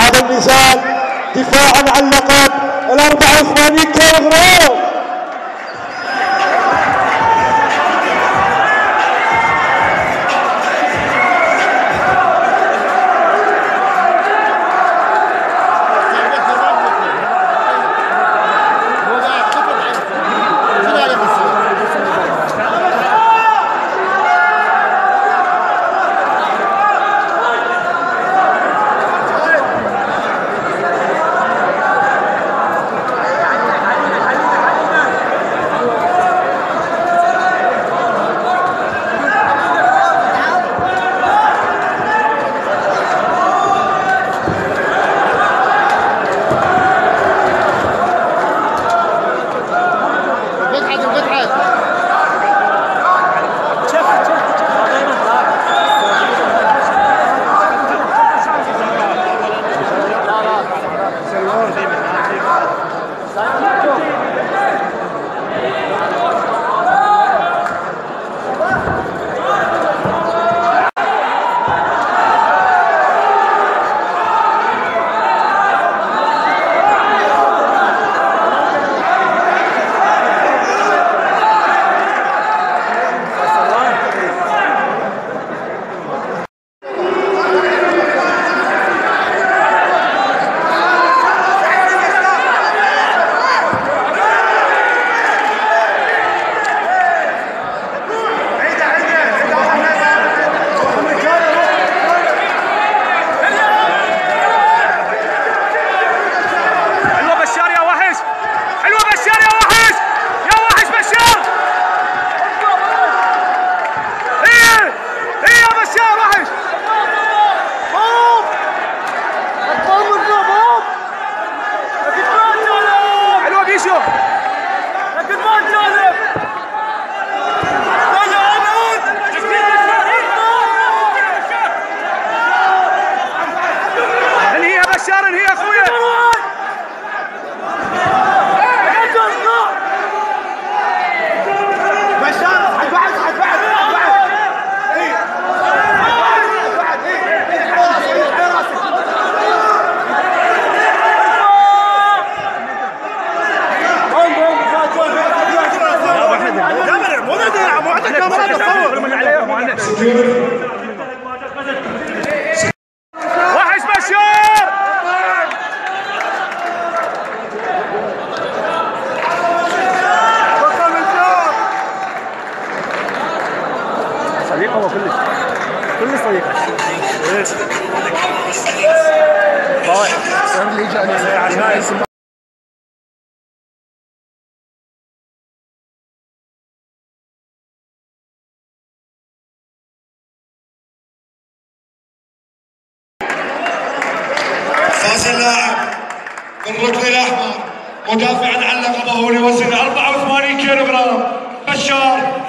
الرجال دفاعا عن لقب ال 84 كيلو جرام وحش بشار صديق هو كلش كلش صديق فاز اللاعب بالركن الاحمر مدافعا عن لقبه لوزن 84 كيلو بشار.